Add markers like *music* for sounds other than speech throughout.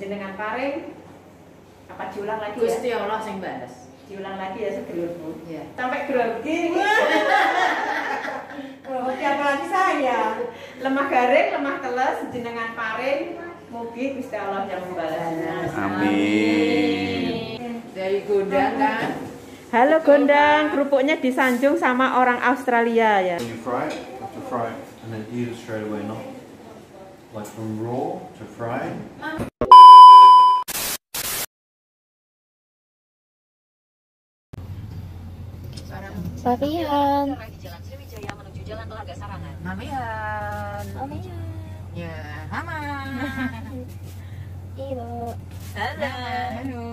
jenengan paring apa diulang lagi Gusti ya? Allah sing balas. Diulang lagi ya sedulurku. Iya. Sampai grogi. Grogi *laughs* apalagi saya. Lemah garing, lemah teles, jenengan paring, mugi Gusti Allah yang membalasnya. Amin. Dari Gondang kan. Halo Gondang, kerupuknya disanjung sama orang Australia ya. When you fry it, you fry it and then eat it straight away, not like from raw to fry. Papihan. Jalan Sriwijaya menuju Jalan Telaga Sarangan. Mamian. Papihan. Ya, Mama. Iyo. Halo. Halo.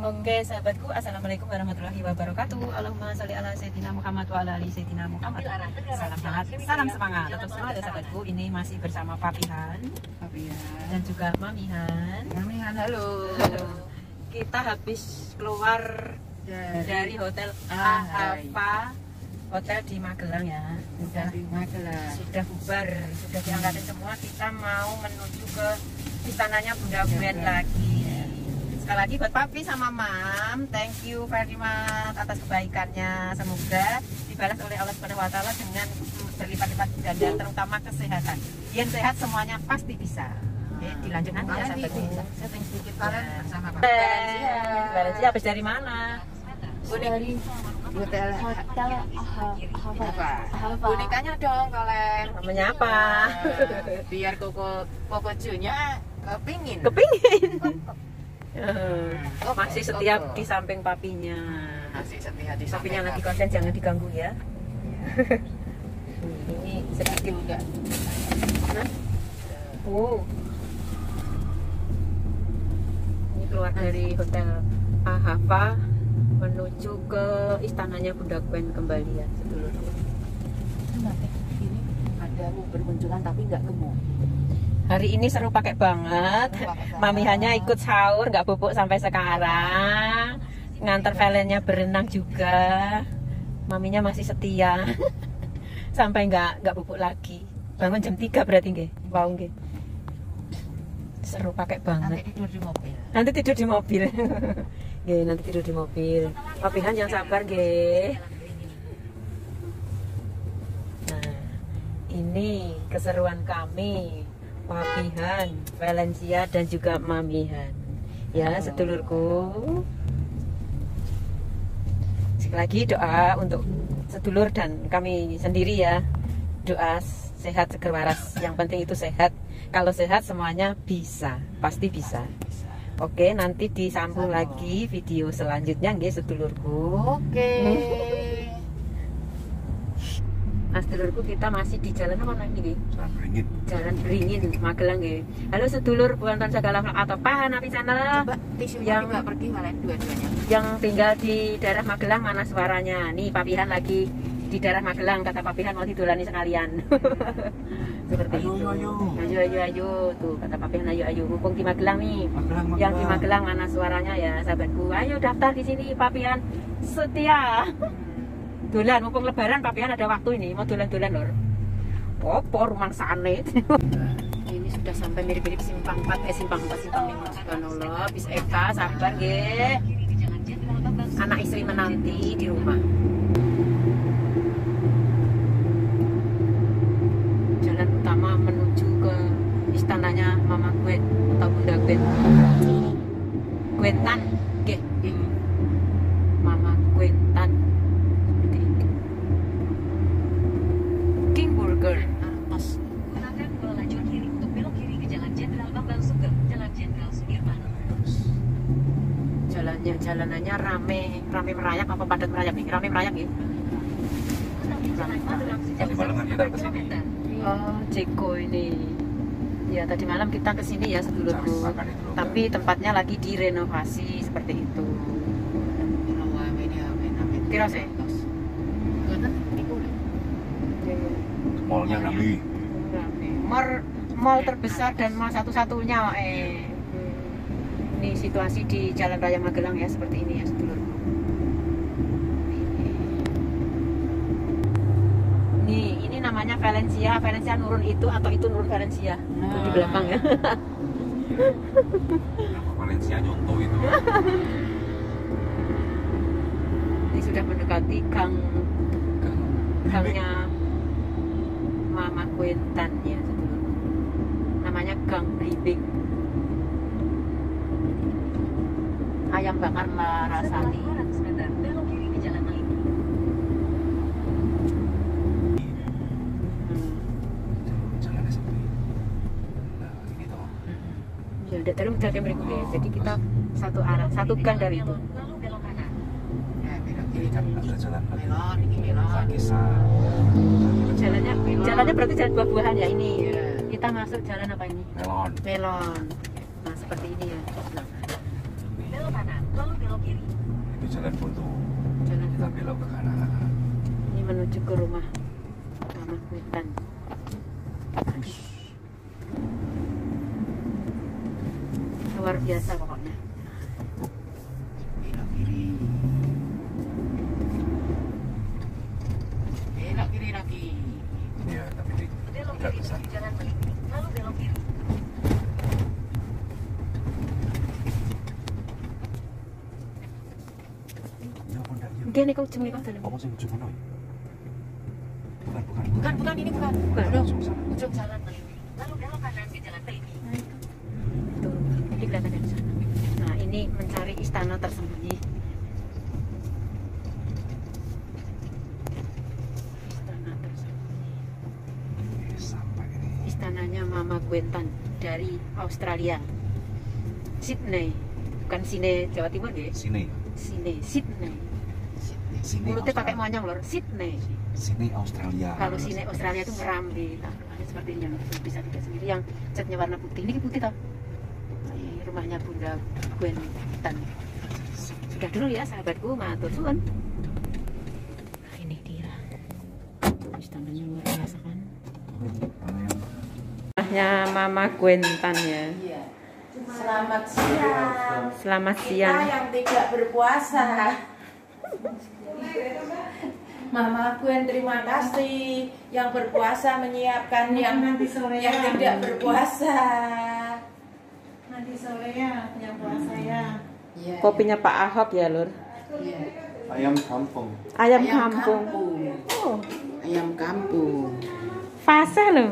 Oke sahabatku, Assalamualaikum warahmatullahi wabarakatuh Allahumma sholli ala Sayyidina Muhammad wa ala ali Sayyidina Muhammad Salam semangat, Sriwijaya salam semangat Tetap semangat ya sahabatku Ini masih bersama Papihan Papian. Dan juga Mamihan Mamian, halo. Halo Kita habis keluar Dari, dari Hotel Ah, Ahava Hotel di Magelang ya Sudah dari Magelang. sudah bubar, sudah diangkatin semua Kita mau menuju ke istananya Bunda Gwen Gwen. lagi Sekali lagi buat Papi sama Mam, thank you very much atas kebaikannya. Semoga dibalas oleh Allah Subhanahu wa taala dengan berlipat-lipat ganda terutama kesehatan. Yang sehat semuanya pasti bisa. Oke, dilanjut nanti ya sampai di sedikit kalian bersama Pak. Valencia habis dari mana? Dari Hotel apa? Bonekanya dong kalian. Namanya apa? Biar koko koko Junya kepingin. Kepingin. Koko, Masih setia di samping papinya. Masih setia di Papinya lagi konsen jangan diganggu ya. Ini sedikit juga. Oh. Ini keluar dari hotel Ahava menuju ke istananya Bunda Gwen kembali ya sedulur. Ini ada bermunculan tapi nggak gemuk. Hari ini seru pakai banget. Mami hanya ikut sahur nggak bubuk sampai sekarang. Nganter Valennya berenang juga. Maminya masih setia. *laughs* sampai nggak nggak bubuk lagi. Bangun jam 3 berarti nggih. Wow nggih. Seru pakai banget. Nanti tidur di mobil. Nanti tidur di mobil. *laughs* Nggih, nanti tidur di mobil. Papihan yang sabar, nggih. Nah, ini keseruan kami. Papihan, Valencia dan juga Mamihan. Ya, sedulurku. Sekali lagi doa untuk sedulur dan kami sendiri ya. Doa sehat seger waras. Yang penting itu sehat. Kalau sehat semuanya bisa, pasti bisa. Oke, nanti disambung lagi video selanjutnya nggih sedulurku. Oke. Mas sedulurku kita masih di jalan apa lagi nggih? Ringgit. Jalan Beringin, Magelang nggih. Halo sedulur bukan segala atau pahan api channel Coba Yang- juga pergi kalian dua-duanya. yang tinggal di daerah Magelang mana suaranya? Nih Papihan lagi di daerah Magelang kata Papihan mau didolani sekalian. *laughs* Seperti Ayo, itu. ayo, ayo. ayo ayo ayo tuh kata Papihan ayo ayo. Mumpung di Magelang nih. Magelang, yang di Magelang mana suaranya ya sahabatku. Ayo daftar di sini Papian setia. Dolan mumpung lebaran Papian ada waktu ini. Mau dolan-dolan lor. Popo rumah sanet *laughs* ini sudah sampai mirip-mirip simpang 4 eh simpang 4 simpang 5 subhanallah bis Eka sabar ge. Anak istri menanti di rumah jalan utama menuju ke istananya Mama Gwen atau Bunda Gwen Gwentan nggih Mama Gwentan King Burger. Atas Gunakan lajur kiri untuk belok kiri ke Jalan Jenderal Bambang Sugeng, Jalan Jenderal Sudirman. jalannya jalanannya rame. Rame merayap apa padat merayap nih rame merayap Ulangi Jalan Magelang kita 1 ke sini. kilometer. oh Ceko ini ya tadi malam kita ke sini ya sedulurku Makan itu. tapi tempatnya lagi direnovasi seperti itu. Ya iku lho. Mallnya kami. Mall, mall terbesar dan mall satu-satunya eh. Ini situasi di Jalan Raya Magelang ya seperti ini ya sedulurku nih ini namanya Valencia Valencia nurun itu atau itu nurun Valencia Itu di belakang ya Valencia nyontoh itu Ini sudah mendekati gang gangnya Mama Quentan ya. Namanya Gang Blibing. Ayam bakar Larasati. Setelah 200 meter, belok kiri ke Jalan Meliti. Hmm. jalannya sepi nah ini toh Udah terus jalan berikutnya. Jadi kita satu arah, satu gang dari itu. Lalu belok kanan. Belok ini kiri kan ada jalan Jalannya, jalannya berarti jalan buah-buahan ya ini. Iya. Kita masuk jalan apa ini? melon Melon. Nah seperti ini ya. Belok kanan, lalu belok kiri. itu jalan buntu jalan kita belok ke kanan ini menuju ke rumah Mama Quentan. Luar biasa pokoknya. Kiri. Kiri lagi. iya tapi ini Belok kiri menuju Jalan Meliti. Lalu belok kiri. ya ya Dia nih kau cuma kau dalam. apa sih ujung mana bukan bukan Bukan, bukan ini bukan. Bukan. Ujung sana. Ujung sana. Jalan Meliti. Lalu belok kanan ke Jalan Meliti. Tuh, ini kelihatan dari sana. Nah ini mencari istana tersembunyi. Istana tersembunyi. Istananya Mama Quentan dari Australia. Sydney, bukan Sine Jawa Timur ya? sini Sine, Sydney. sini Mulutnya pakai monyong lor, Sydney. sini Australia Kalau Sine Australia itu merambi, nah, seperti ini yang bisa dilihat sendiri yang catnya warna putih. Ini putih toh? Rumahnya Bunda Quentan. Sudah dulu ya sahabatku, matur suwun. Nah, ini dia. Istananya luar biasa kan? Rumahnya Mama Quentan ya. Iya. Selamat siang. Selamat Kita siang. yang tidak berpuasa. Mama Gwen terima kasih yang berpuasa menyiapkan yang nanti sore yang ya. tidak berpuasa. Nanti sore ya, yang puasa ya. Iya. Kopinya Pak Ahok ya, Lur. Iya. Ayam kampung. Ayam, Ayam kampung. kampung. Oh, Ayam kampung. fasih loh.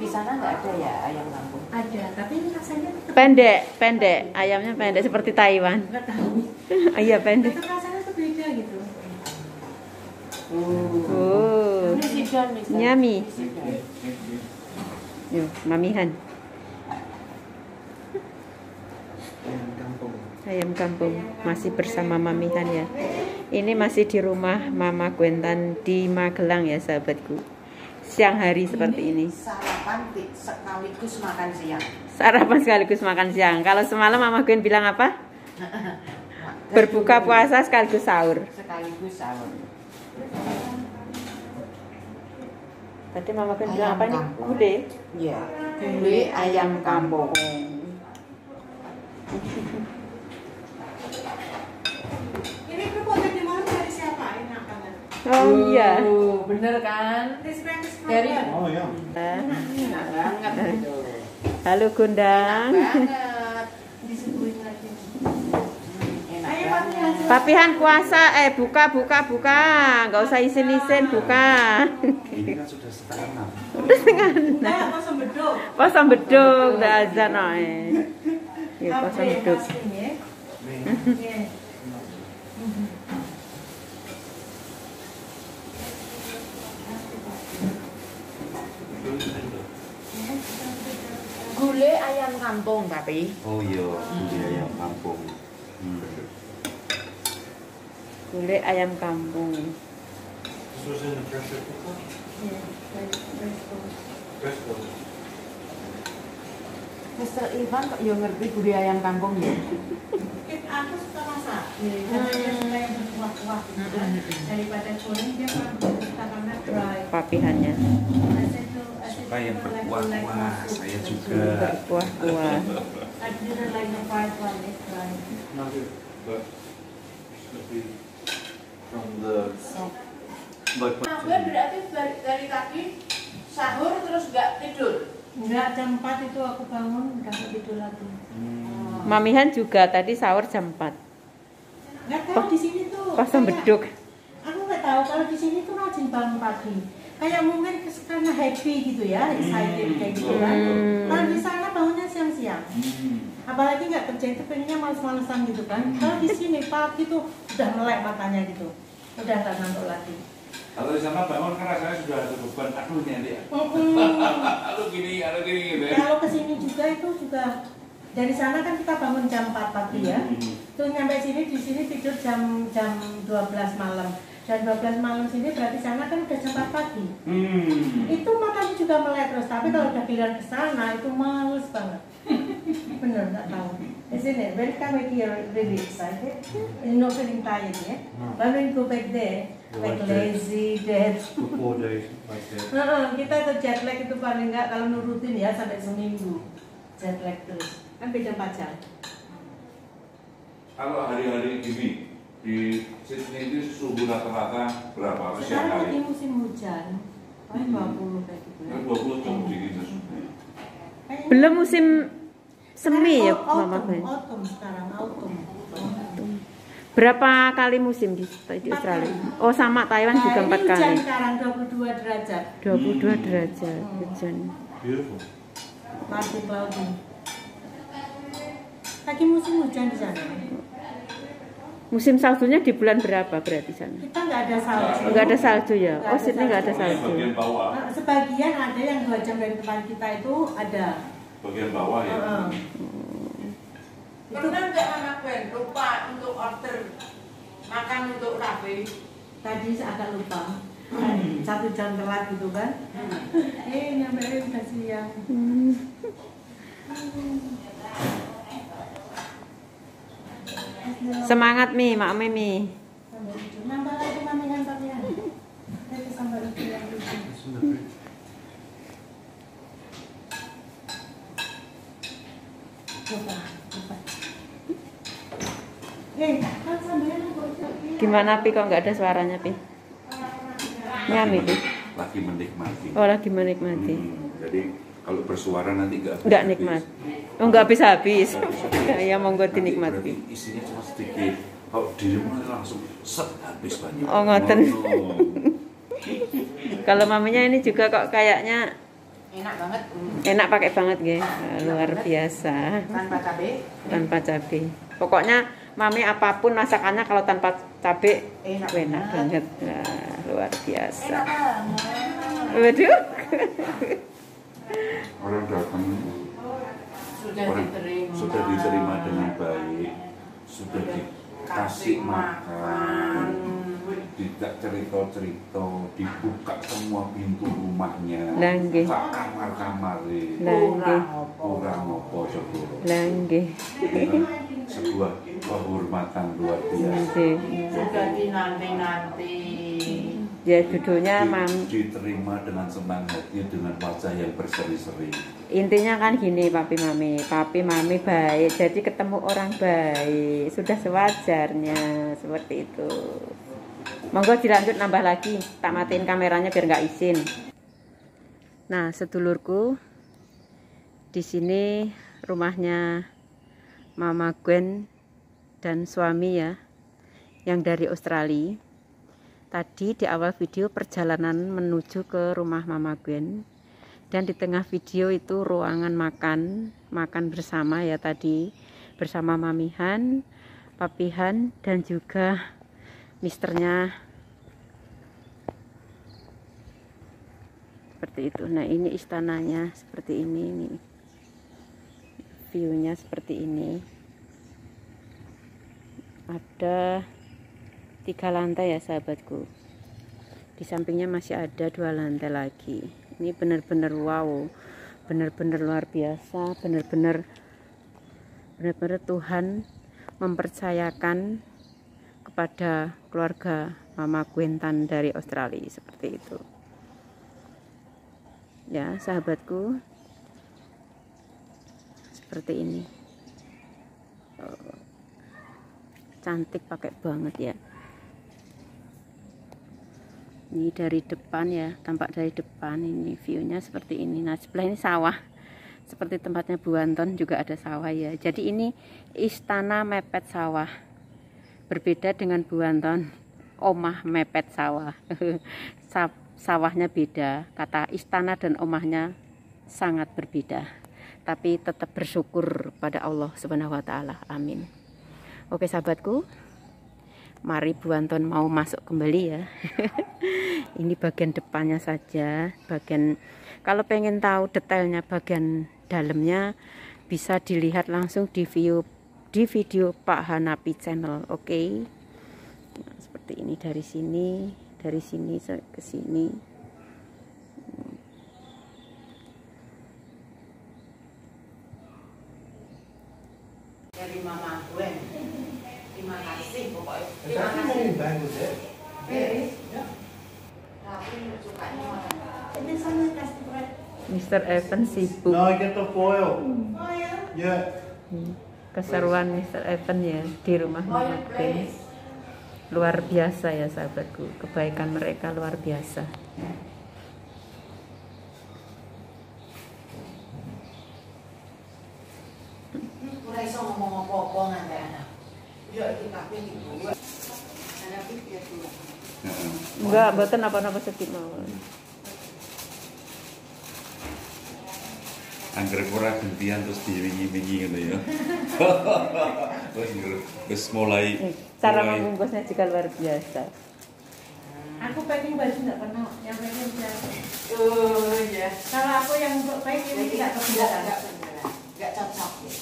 Di sana nggak ada ya ayam kampung. Ada, tapi ini rasanya tetap Pendek, pendek. Ayamnya pendek seperti Taiwan. nggak tahu. *laughs* Iya, pendek. Tetap rasanya tuh beda gitu. Oh. Sar. Nyami. Yuk, mamihan. Ayam kampung. Ayam kampung masih bersama mamihan ya. Ini masih di rumah Mama Quentan di Magelang ya, sahabatku. Siang hari seperti ini. Sarapan sekaligus makan siang. Sarapan sekaligus makan siang. Kalau semalam Mama Gwen bilang apa? *laughs* Berbuka puasa sekaligus sahur. sekaligus sahur. Tadi Mama Gwen bilang apa nih? kampung. Gulai. Iya. Gulai ayam kampung. *laughs* Oh iya. Oh, bener kan? Dari Oh ya. enak banget itu. Halo Gundang. Banget. disuguhin lagi. Papihan puasa, eh buka buka buka, nggak usah isin-isin buka. ini kan sudah setengah enam Nah, kosong beduk. Pasang beduk, udah azan oh, eh. Ya pasang beduk. pasti, ya? Iya. Gulai ayam kampung tapi. oh iya ayam kampung hmm. Gulai ayam kampung. This was in the pressure cooker. Press cooker. Mister Ivan kok yo ngerti gulai ayam kampung ya? Mungkin aku suka masak. Karena dia suka yang berkuah-kuah gitu kan. Daripada goreng dia kan suka karena dry. Papihannya Suka yang berkuah-kuah saya juga berkuah-kuah. Nah, gue berarti dari, dari tadi sahur terus nggak tidur. Enggak, jam 4 itu aku bangun udah nggak tidur lagi. Mamihan juga tadi sahur jam 4 Enggak tahu di sini tuh. pasang kayak- beduk Aku nggak tahu kalau di sini tuh rajin bangun pagi. Kayak mungkin karena happy gitu ya, excited kayak gitu kan. Hmm. Kalau di sana bangunnya siang-siang. Apalagi nggak kerja itu pengennya males-malesan gitu kan. Kalau di sini pagi tuh udah melek matanya gitu. Udah nggak ngantuk lagi. Kalau di sana bangun kan rasanya sudah ada beban, aduh nanti ya. *laughs* Aduh gini, aduh gini gitu ya. Kalau ke sini juga itu juga dari sana kan kita bangun jam 4 pagi ya. Tuh nyampe sini di sini tidur jam jam 12 malam. Jam 12 malam sini berarti sana kan udah jam 4 pagi. Hmm. Itu matanya juga melek terus, tapi kalau udah bilang ke sana itu males banget. Bener nggak tahu. Isn't it? When come back here really excited, and not feeling tired ya. But when go back there, like lazy, dead. For four days, like that. Heeh, kita tuh jet lag itu paling nggak kalau nurutin ya sampai seminggu jet lag terus kan beda 4 jam Kalau hari-hari gini di Sydney itu suhu rata-rata berapa? Siang sekarang lagi musim hujan. Paling 20 kayak gitu ya. Kan 20 jam dingin sesuai. Kayaknya belum musim semi ya Mama autumn, Gwen autumn sekarang autumn. Berapa kali musim di, di Australia? oh sama Taiwan Nah, juga empat hujan kali. sekarang 22 derajat. 22 derajat hujan. Beautiful. masih cloudy lagi musim hujan di sana musim saljunya di bulan berapa berarti sana kita nggak ada salju. Nggak ada. Salju ya? Nggak oh Sydney nggak ada salju. bagian bawah, Nah, sebagian ada yang dua jam dari depan kita itu ada. Bagian bawah ya. Heeh. Pernah nggak anak Ben lupa untuk order makan untuk Rafi? tadi saya agak lupa. Satu jam telat gitu kan? Eh nyampe udah siang semangat mi. Mak mi nambah lagi mamihan papian itu sambal hijau yang eh kan gimana pi? Kok nggak ada suaranya pi? Nyami pi. Lagi menikmati. oh lagi menikmati. Hmm, jadi kalau bersuara nanti nggak nggak nikmat oh nggak habis habis Habis-habis. *laughs* ya monggo dinikmati isinya cuma sedikit. Kalau dirimu langsung set habis banyak. Oh, ngoten. Oh, *laughs* kalau mamanya ini juga kok kayaknya Enak banget enak pakai banget ya luar biasa tanpa cabai. tanpa cabai pokoknya mami apa pun masakannya kalau tanpa cabai Enak enak banget. banget Nah, luar biasa Enak banget. waduh *laughs* Orang datang Sudah orang diterima. sudah diterima dengan baik, sudah dikasih makan, tidak cerita-cerita, dibuka semua pintu rumahnya, Lah, nggih. sak kamar-kamar Lah, nggih. kurang apa coba. Langgih. sebuah kehormatan luar biasa. Sudah dinanti-nanti. Ya judulnya Di- mam diterima dengan senang hati dengan wajah yang berseri-seri. intinya kan gini papi mami. Papi mami baik jadi ketemu orang baik. Sudah sewajarnya seperti itu. Monggo dilanjut nambah lagi. Tak matiin kameranya biar nggak izin. Nah sedulurku di sini rumahnya Mama Gwen dan suami ya yang dari Australia tadi di awal video perjalanan menuju ke rumah Mama Gwen. Dan di tengah video itu ruangan makan makan bersama ya tadi. Bersama Mamihan, Papihan dan juga misternya. Seperti itu. Nah ini istananya seperti ini nih viewnya seperti ini. Ada tiga lantai ya sahabatku. Di sampingnya masih ada dua lantai lagi. Ini benar-benar wow benar-benar luar biasa benar-benar benar-benar Tuhan mempercayakan kepada keluarga Mama Gwentan dari Australia seperti itu. Ya sahabatku seperti ini. Oh, cantik pakai banget ya Ini dari depan ya, tampak dari depan ini view-nya seperti ini. Nah, sebelah ini sawah. Seperti tempatnya Bu Anton juga ada sawah ya. Jadi ini istana mepet sawah. Berbeda dengan Bu Anton, omah mepet sawah. *laughs* Sa- Sawahnya beda. Kata istana dan omahnya sangat berbeda. Tapi tetap bersyukur pada Allah Subhanahu wa taala. Amin. Oke sahabatku, mari Bu Anton mau masuk kembali ya. *laughs* Ini bagian depannya saja, bagian kalau pengen tahu detailnya bagian dalamnya bisa dilihat langsung di view di video Pak Hanapi channel, oke? Nah, seperti ini dari sini, dari sini ke sini. Dari mama gue. Terima kasih pokoknya. Terima kasih. made in Bangladesh. Eh, kasih bread. Mr. Evan sibuk. No, get the foil. Oh ya. Yeah. Keseruan Mr. Evan ya di rumah Mama Gwen. Luar biasa ya sahabatku, kebaikan mereka luar biasa. Ora iso ngomong apa-apa nganti anak. Yo iki kabeh iki. Anak iki ya dulu. Heeh. Enggak, boten apa-apa sedikit mawon. Anggrek ora gantian terus diwingi-wingi ngono ya. *laughs* Wis mulai Cara membungkusnya juga luar biasa. Aku packing baju nggak pernah, yang packing biasa. Oh iya. Kalau aku yang untuk packing Jadi tidak enggak kebiasaan. enggak beneran. Enggak cocok ya.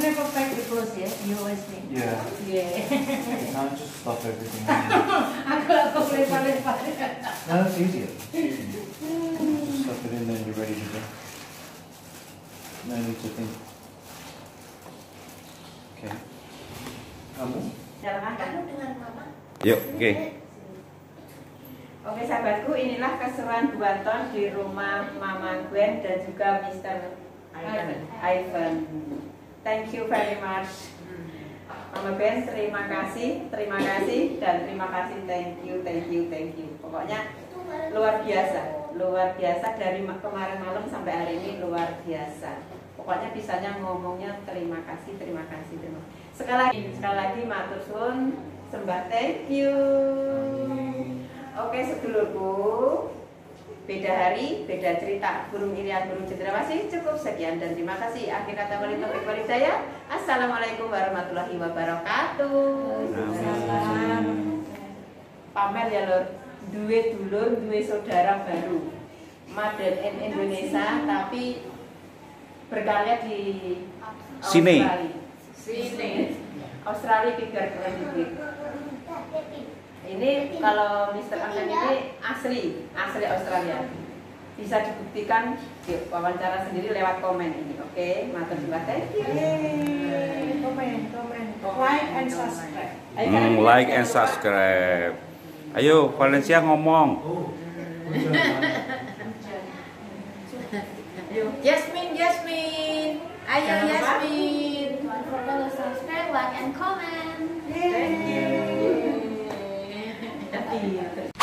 Never pack the clothes ya, you always think. Yeah. Yeah. You can't just stuff everything *laughs* in. No, aku aku lempar-lempar. it's easier. Just stuff it in there and you're ready to go. No need to think. Okay. Kamu? Silakan. Kamu dengan mama? Yuk, oke. Oke sahabatku, inilah keseruan Bu Anton di rumah Mama Gwen dan juga Mr. Ivan. Ivan. Thank you very much. Mama Gwen, terima kasih, terima kasih, dan terima kasih, thank you, thank you, thank you. Pokoknya luar biasa, luar biasa dari ma- kemarin malam sampai hari ini luar biasa. Pokoknya bisanya ngomongnya terima kasih, terima kasih, terima kasih. Sekali lagi, sekali lagi matur sembah thank you. Oke sedulurku, beda hari, beda cerita. Burung Irian, burung cendrawasih cukup sekian dan terima kasih. Akhir kata wali topik walidaya. Assalamualaikum warahmatullahi wabarakatuh. Salam. Pamer ya lor, duwe dulur, duwe saudara baru. Mother in Indonesia tapi berkarya di Sini. Australia. Sini. Australia pikir keren. Ini kalau Mr. Angkan ini asli, asli Australia. Bisa dibuktikan di wawancara sendiri lewat komen ini, oke? Matur suwun, thank you. Komen, komen. Like and subscribe. Ayo, Hmm, like and subscribe. Ayo, Valencia ngomong. Jasmine, Jasmine. Ayo Jangan lupa. Jasmine. Don't forget to subscribe, like, and comment. Thank you. Iya.